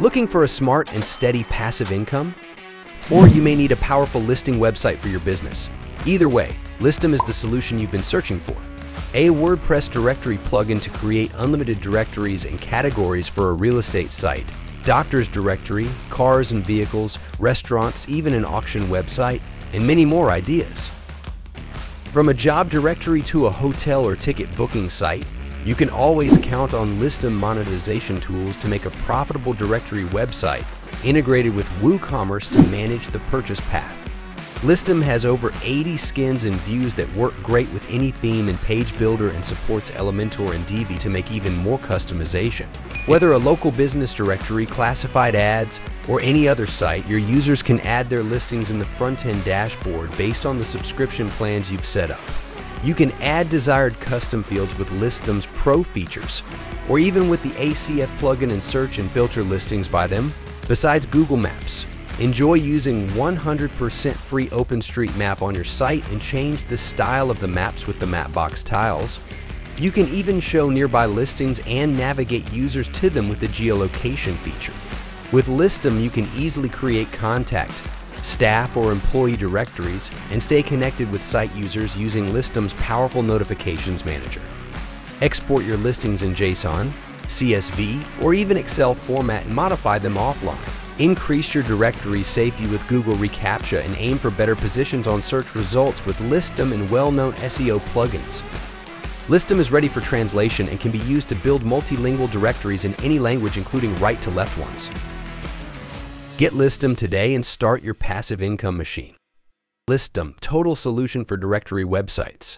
Looking for a smart and steady passive income? Or you may need a powerful listing website for your business. Either way, Listdom is the solution you've been searching for. A WordPress directory plugin to create unlimited directories and categories for a real estate site, doctor's directory, cars and vehicles, restaurants, even an auction website, and many more ideas. From a job directory to a hotel or ticket booking site, you can always count on Listdom monetization tools to make a profitable directory website integrated with WooCommerce to manage the purchase path. Listdom has over 80 skins and views that work great with any theme and page builder and supports Elementor and Divi to make even more customization. Whether a local business directory, classified ads, or any other site, your users can add their listings in the front-end dashboard based on the subscription plans you've set up. You can add desired custom fields with Listdom's Pro features, or even with the ACF plugin and search and filter listings by them. Besides Google Maps, enjoy using 100% free OpenStreetMap on your site and change the style of the maps with the Mapbox tiles. You can even show nearby listings and navigate users to them with the geolocation feature. With Listdom, you can easily create contact, staff, or employee directories, and stay connected with site users using Listdom's powerful notifications manager. Export your listings in JSON, CSV, or even Excel format and modify them offline. Increase your directory safety with Google reCAPTCHA and aim for better positions on search results with Listdom and well-known SEO plugins. Listdom is ready for translation and can be used to build multilingual directories in any language including right-to-left ones. Get Listdom today and start your passive income machine. Listdom, total solution for directory websites.